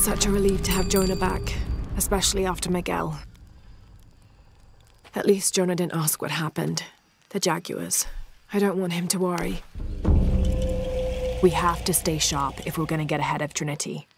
It's such a relief to have Jonah back, especially after Miguel. At least Jonah didn't ask what happened. The Jaguars. I don't want him to worry. We have to stay sharp if we're gonna get ahead of Trinity.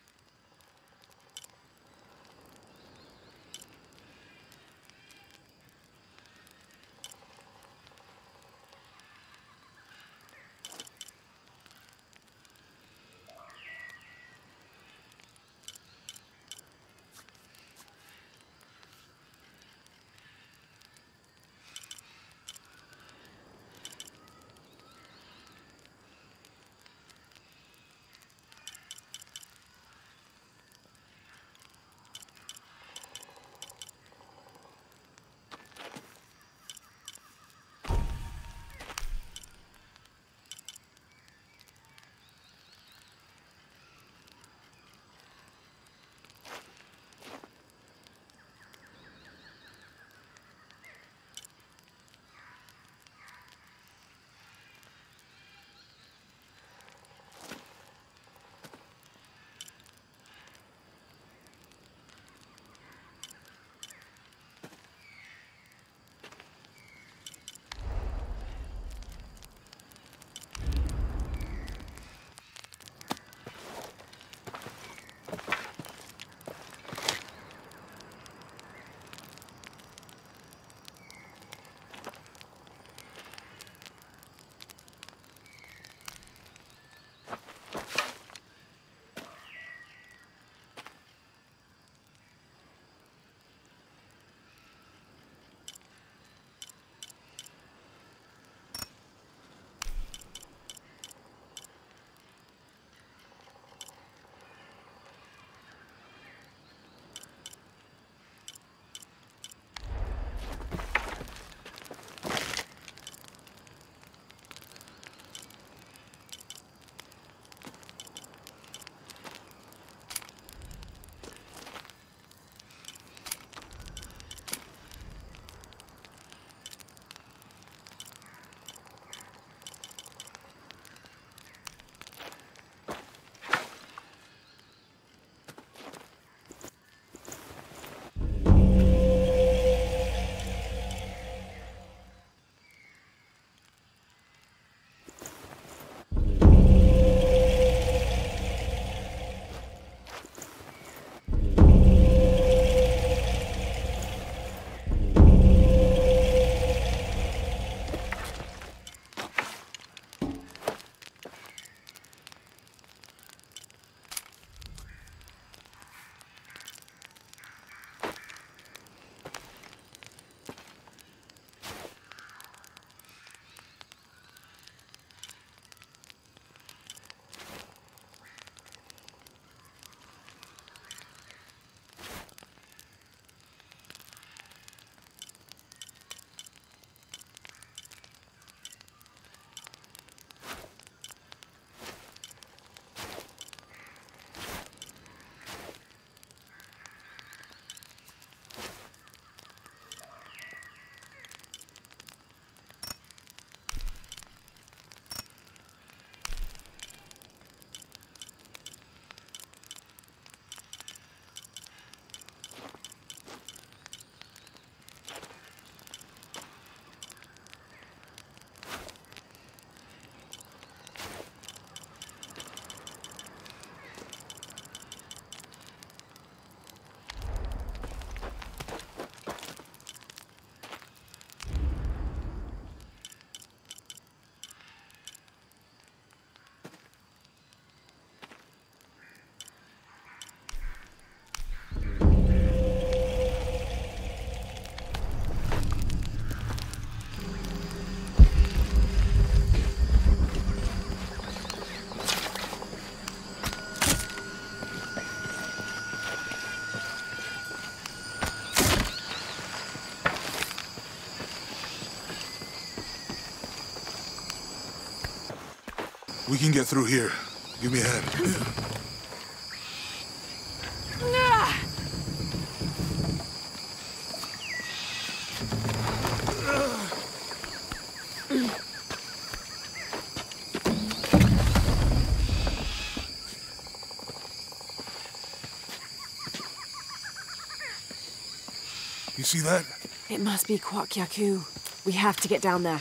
We can get through here. Give me a hand. You see that? It must be Kuwaq Yaku. We have to get down there.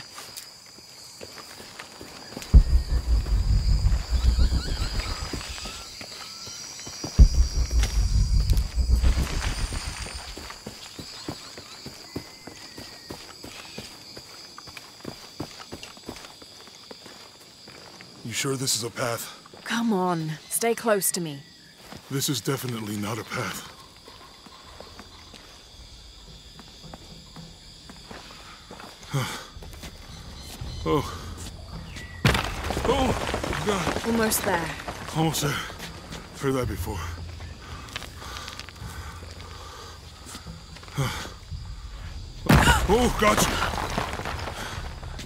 Sure this is a path? Come on, stay close to me. This is definitely not a path. oh. Oh, God. Almost there. Almost there. Heard that before. Oh, gotcha.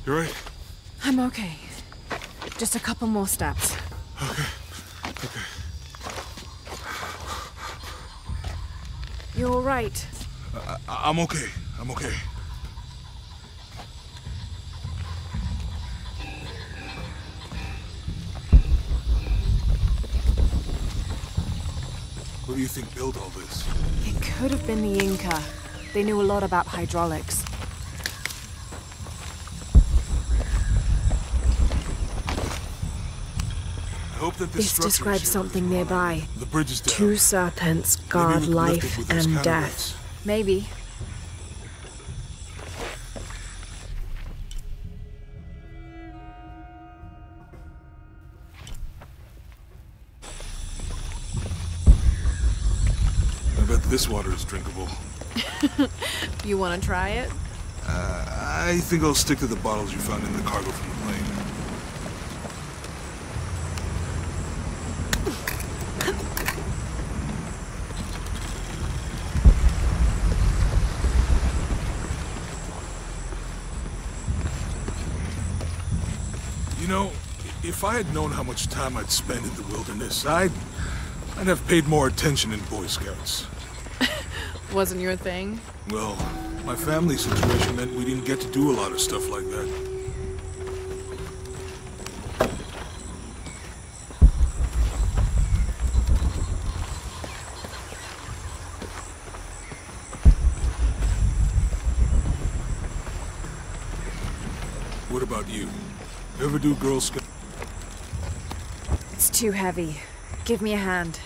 You're right? I'm okay. Just a couple more steps. Okay. Okay. You're all right. I'm okay. I'm okay. Who do you think built all this? It could have been the Inca. They knew a lot about hydraulics. I hope that this, This describes something for this run. nearby. The bridge is down. Two serpents guard can lift it life and death. Maybe. I bet this water is drinkable. You want to try it? Uh, I think I'll stick to the bottles you found in the cargo from the plane. You know, if I had known how much time I'd spend in the wilderness, I'd, I'd have paid more attention in Boy Scouts. Wasn't your thing? Well, my family situation meant we didn't get to do a lot of stuff like that. What about you? Ever do Girl Scout? Too heavy. Give me a hand.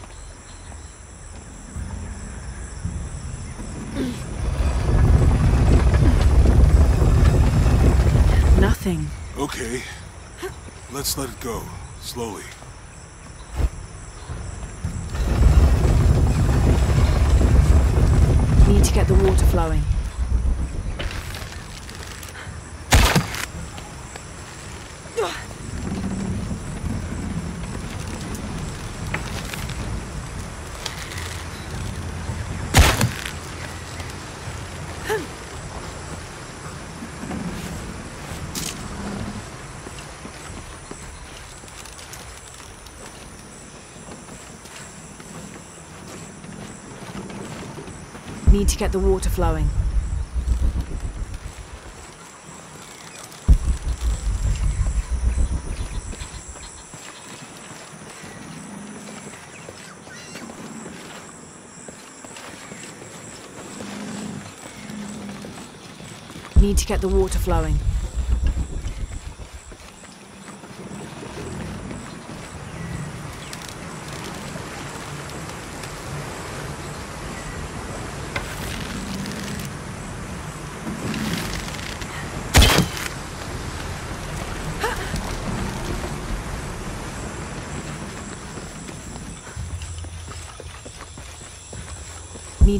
Nothing. Okay. Let's let it go. Slowly. Need to get the water flowing. To get the water flowing. Need to get the water flowing.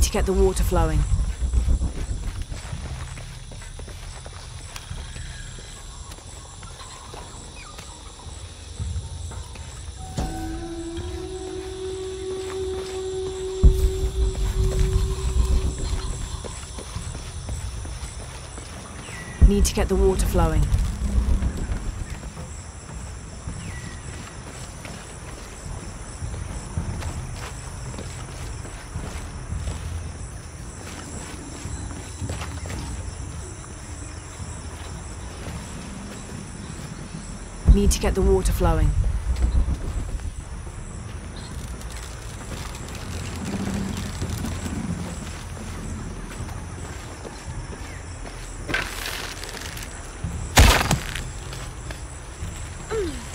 Need to get the water flowing. Need to get the water flowing. need to get the water flowing. Mm.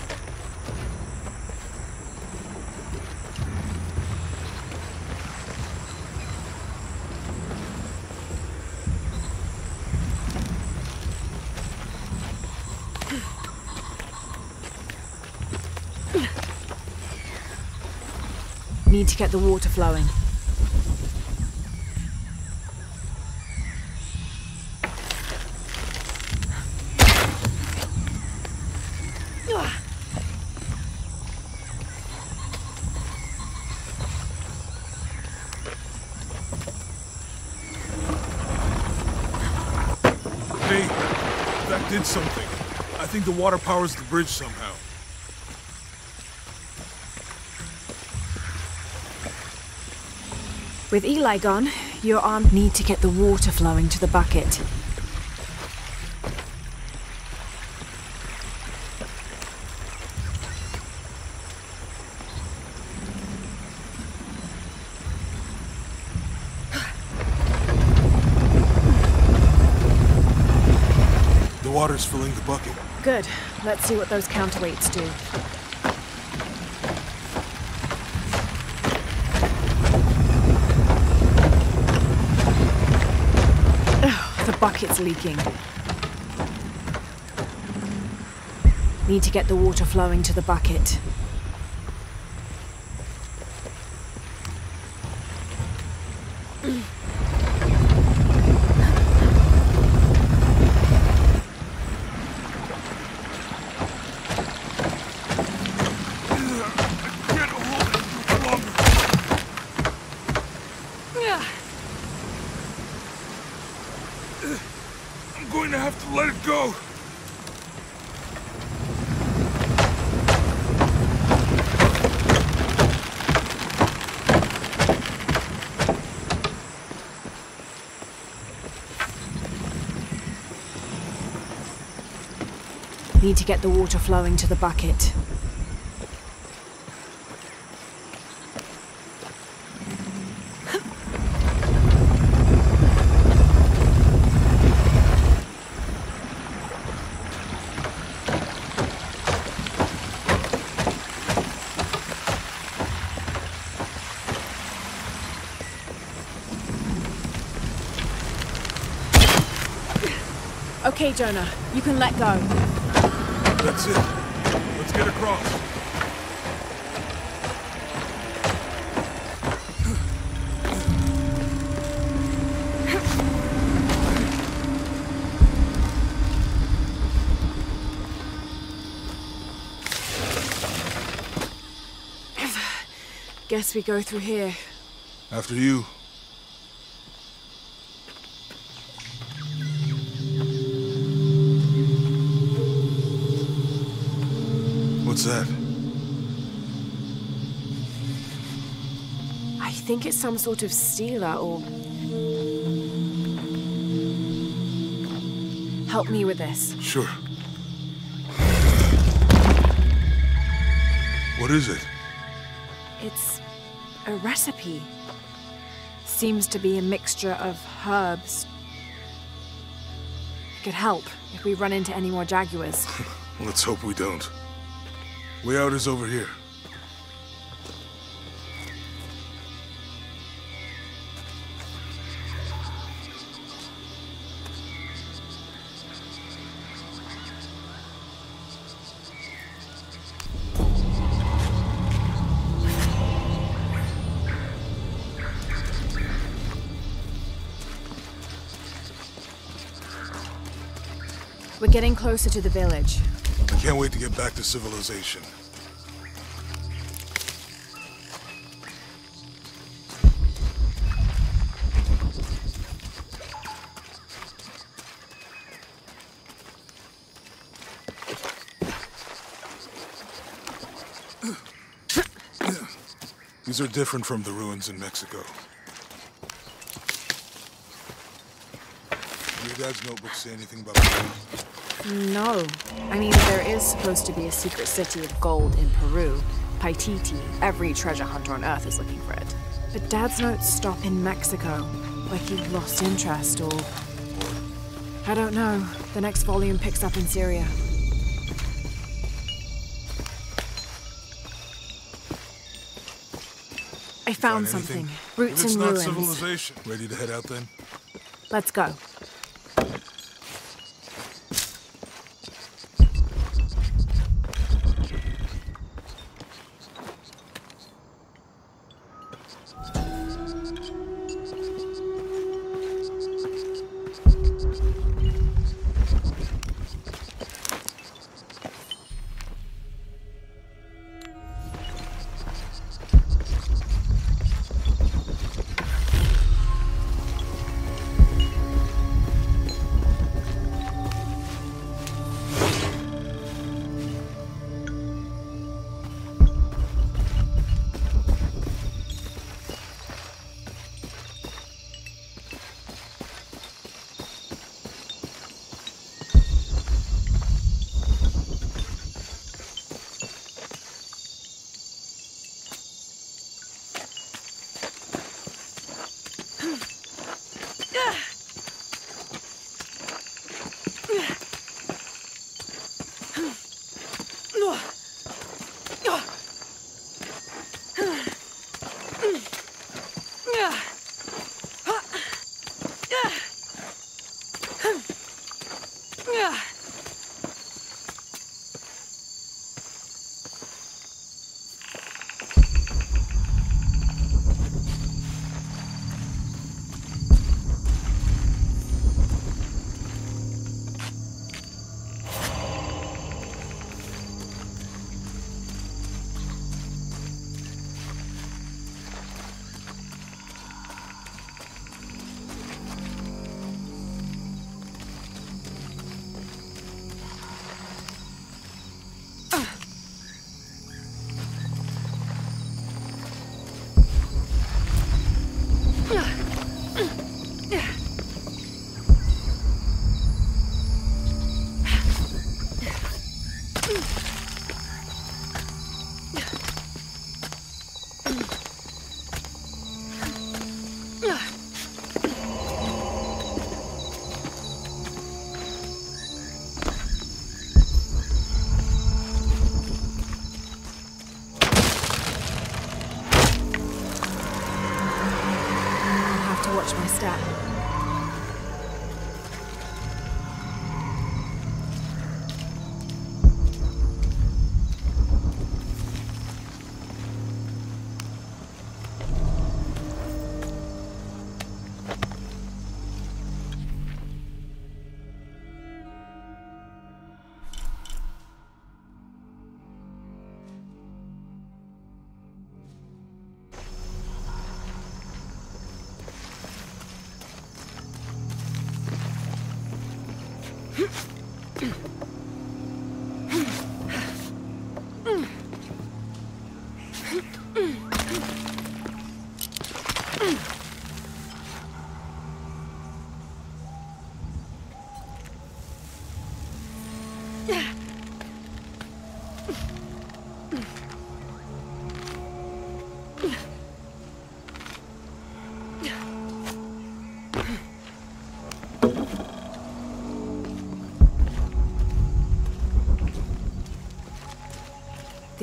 Need to get the water flowing. Hey, that did something. I think the water powers the bridge somehow. With Eli gone, your arm need to get the water flowing to the bucket. The water's filling the bucket. Good. Let's see what those counterweights do. The bucket's leaking. Need to get the water flowing to the bucket. Can't hold it longer. I'm going to have to let it go. Need to get the water flowing to the bucket. Okay, Jonah, you can let go. That's it. Let's get across. Guess we go through here. After you. That? I think it's some sort of stela or. Help me with this. Sure. What is it? It's a recipe. Seems to be a mixture of herbs. It could help if we run into any more jaguars. Let's hope we don't. Way out is over here. We're getting closer to the village. Can't wait to get back to civilization. These are different from the ruins in Mexico. Your dad's notebooks say anything about? No. I mean, there is supposed to be a secret city of gold in Peru. Paititi. Every treasure hunter on Earth is looking for it. But Dad's notes stop in Mexico. Like he lost interest or. I don't know. The next volume picks up in Syria. I found Find something. anything? Roots if it's and not ruins. civilization. Ready to head out then? Let's go.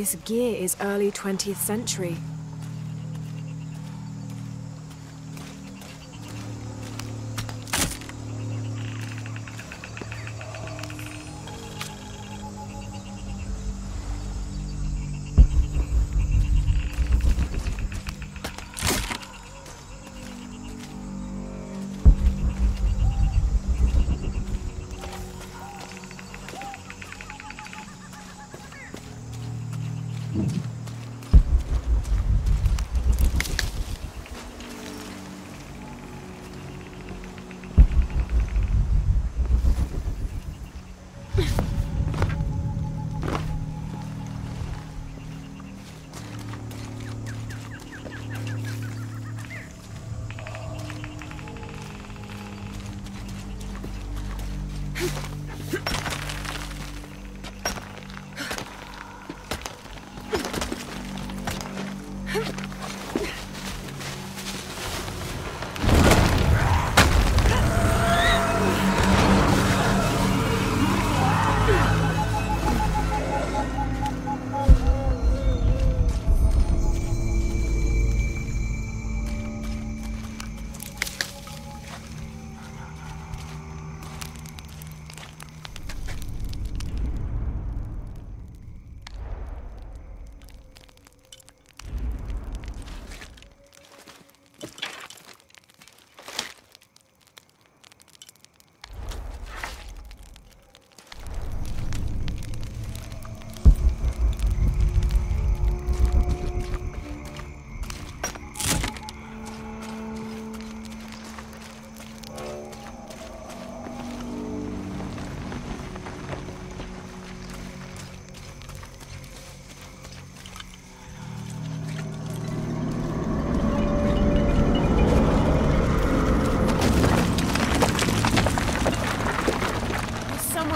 This gear is early 20th century.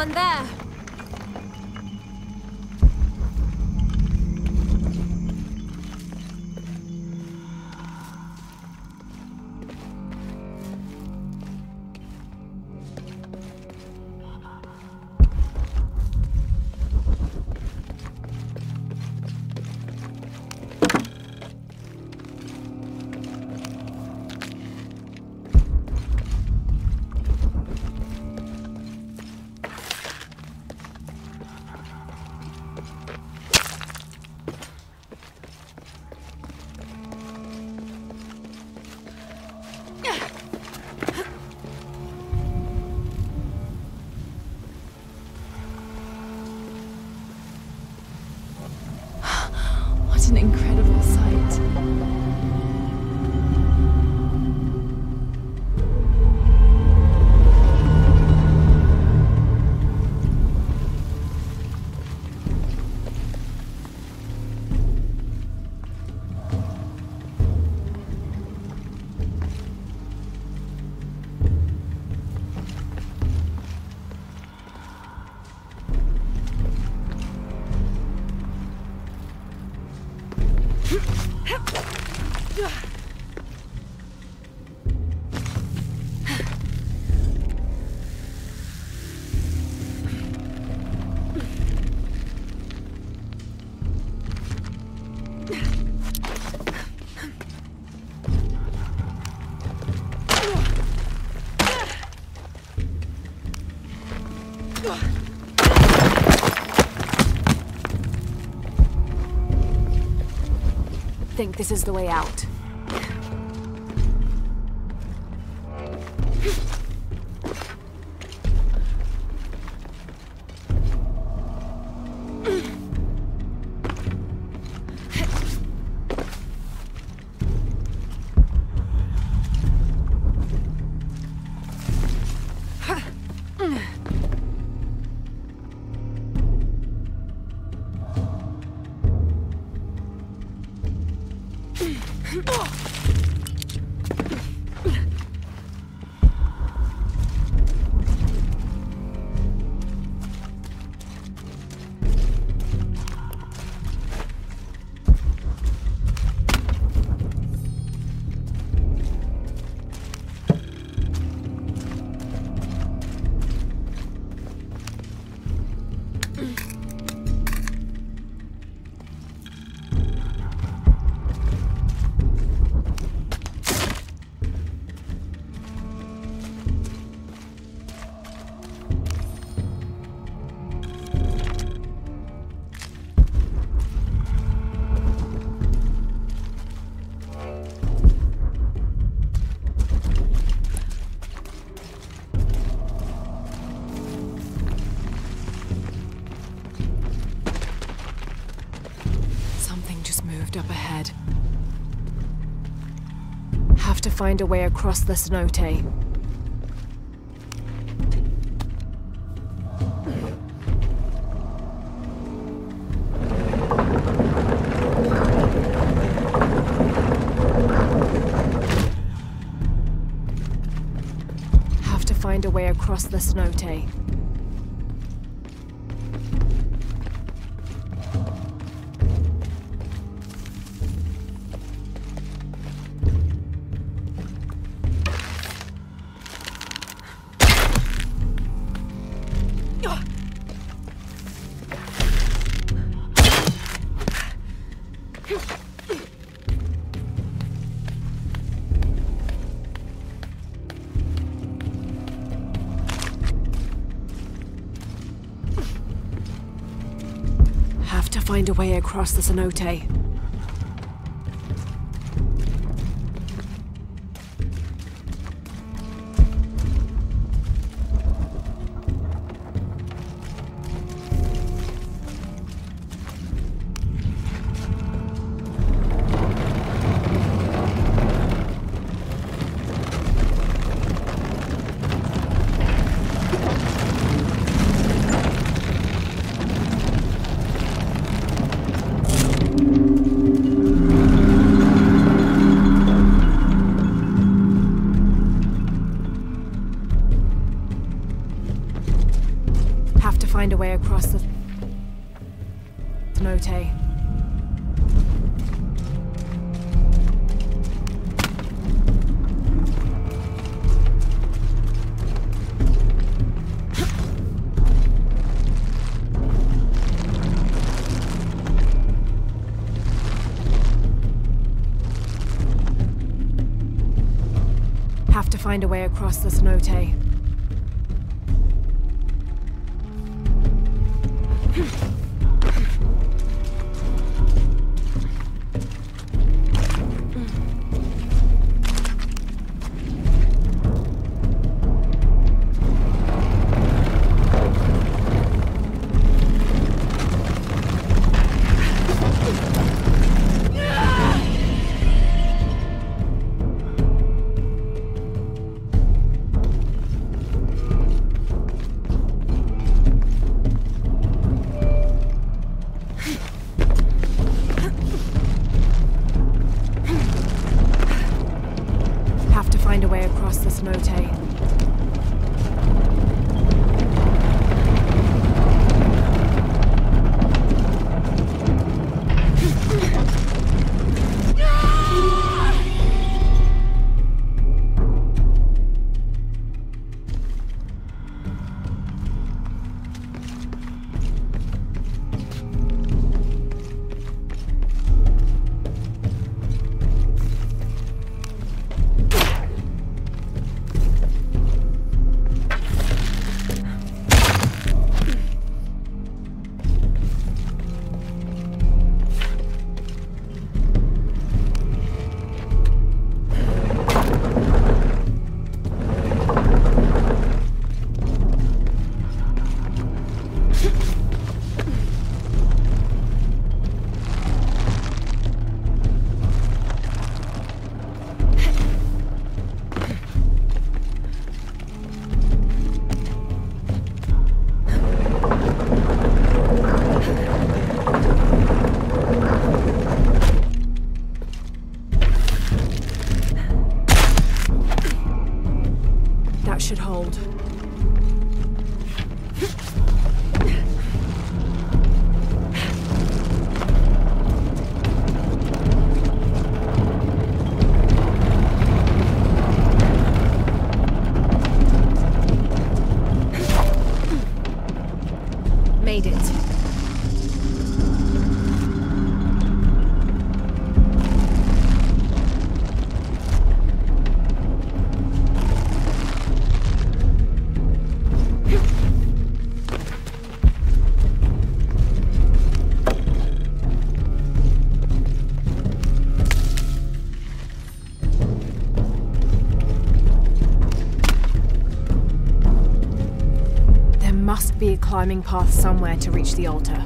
Someone there. Think this is the way out. Ahead. Have to find a way across the cenote. Have to find a way across the cenote. Find a way across the cenote. Find a way across the eh? cenote. climbing path somewhere to reach the altar.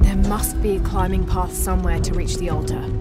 There must be a climbing path somewhere to reach the altar.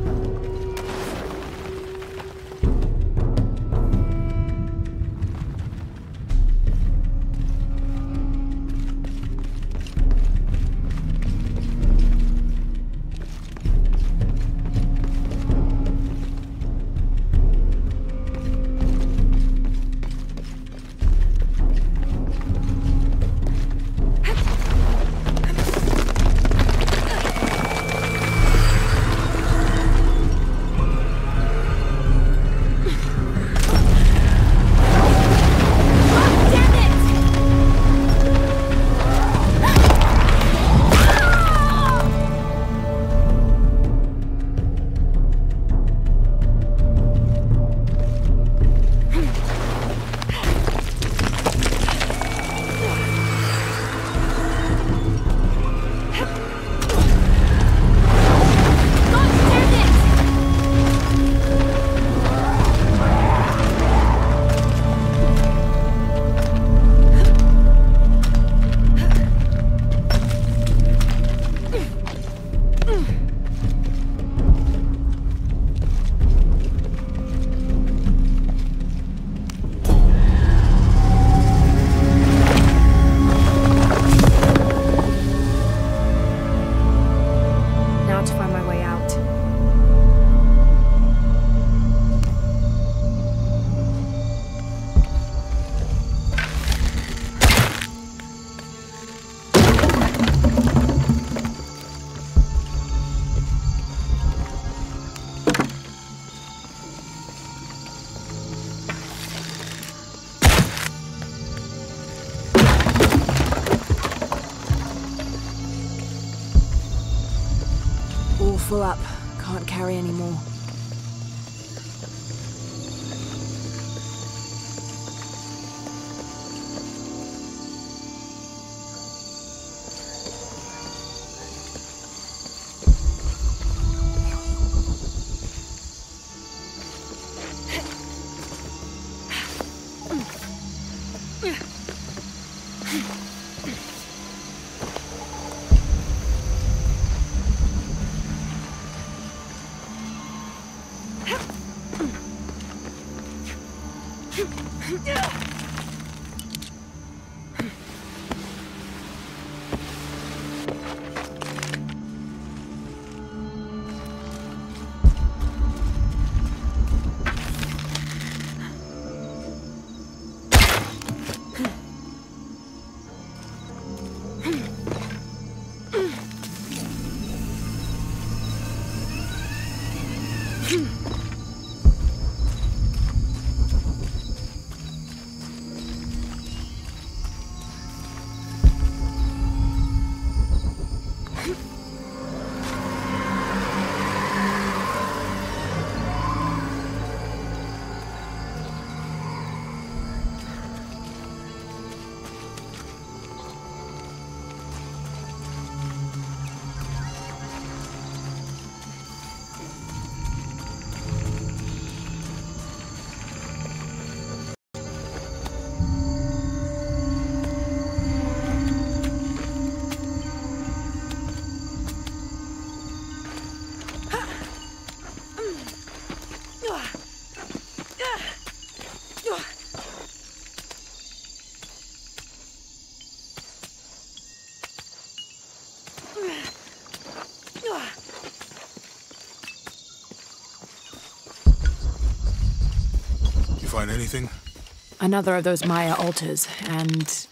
Another of those Maya altars, and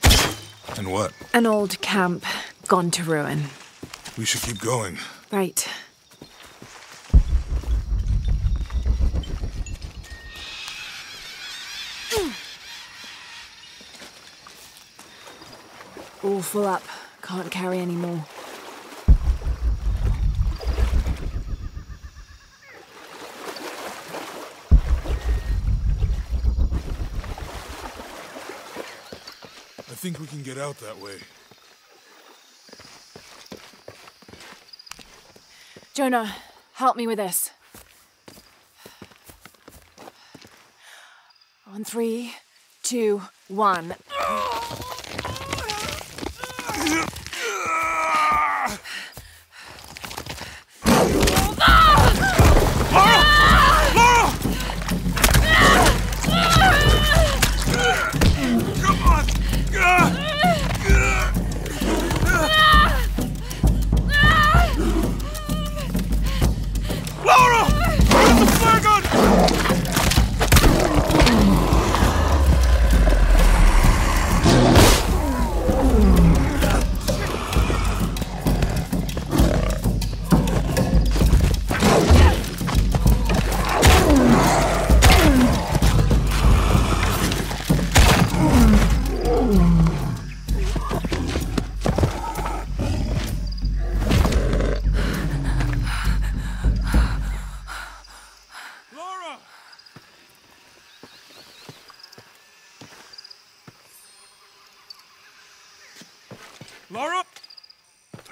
And what? an old camp gone to ruin. We should keep going. Right. All full up. Can't carry any more. Think we can get out that way. Jonah, help me with this. On three, two, one.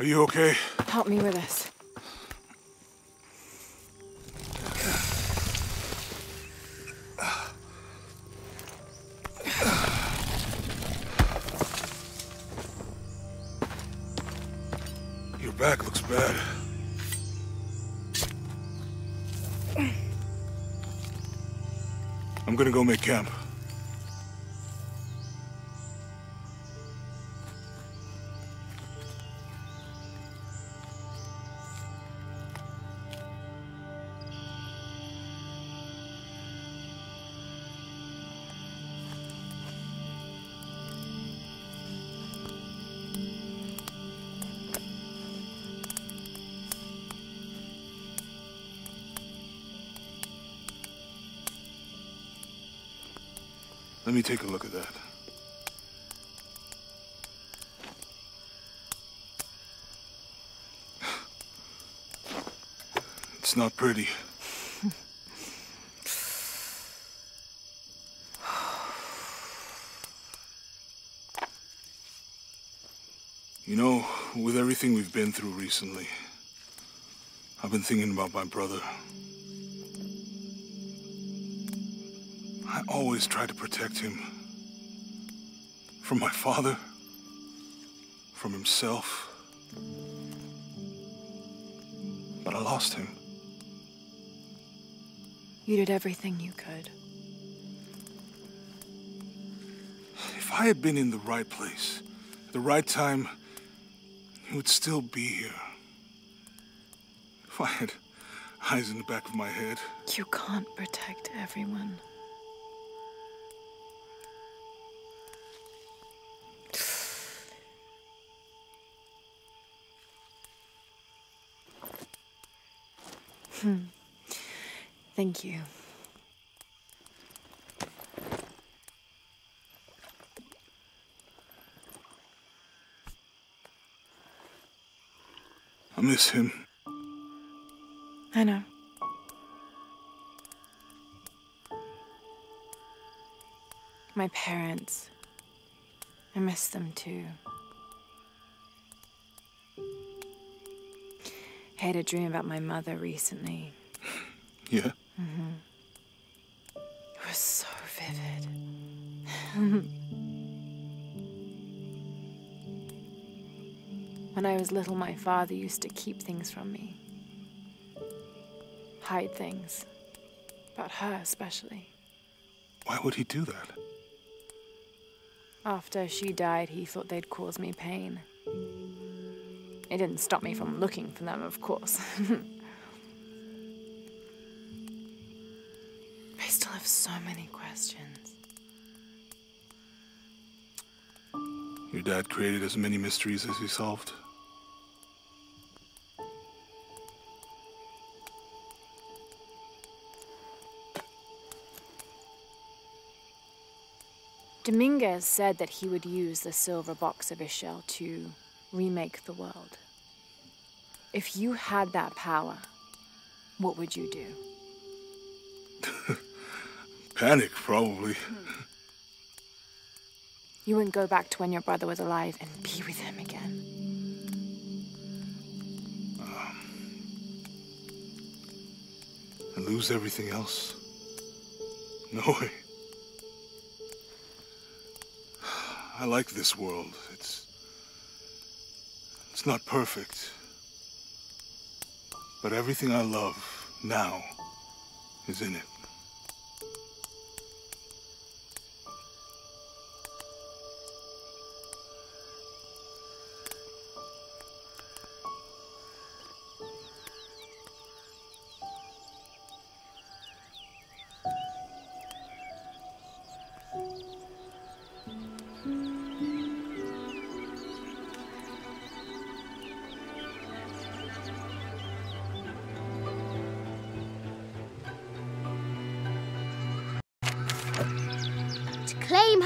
Are you okay? Help me with this. Your back looks bad. I'm gonna go make camp. Me take a look at that. It's not pretty. You know, with everything we've been through recently, I've been thinking about my brother. Always tried to protect him. From my father. From himself. But I lost him. You did everything you could. If I had been in the right place, at the right time, he would still be here. If I had eyes in the back of my head. You can't protect everyone. Hmm. Thank you. I miss him. I know. My parents. I miss them too. Had a dream about my mother recently. Yeah? Mm-hmm. It was so vivid. when I was little, my father used to keep things from me. Hide things. About her, especially. Why would he do that? After she died, he thought they'd cause me pain. It didn't stop me from looking for them, of course. I still have so many questions. Your dad created as many mysteries as he solved. Dominguez said that he would use the silver box of Ix Chel to remake the world. If you had that power, what would you do? Panic, probably. You wouldn't go back to when your brother was alive and be with him again. Um, and lose everything else? No way. I like this world. It's. It's not perfect. But everything I love now is in it.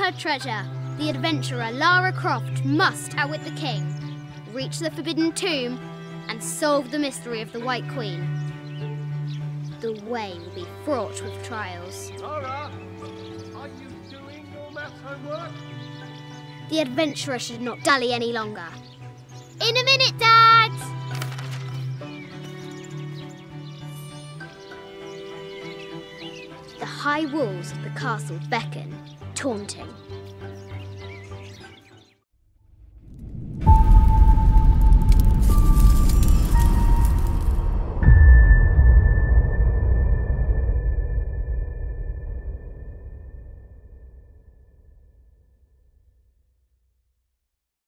Her treasure, the adventurer Lara Croft must outwit the king, reach the Forbidden Tomb, and solve the mystery of the White Queen. The way will be fraught with trials. Lara, are you doing your maths homework? The adventurer should not dally any longer. In a minute, Dad! The high walls of the castle beckon, taunting.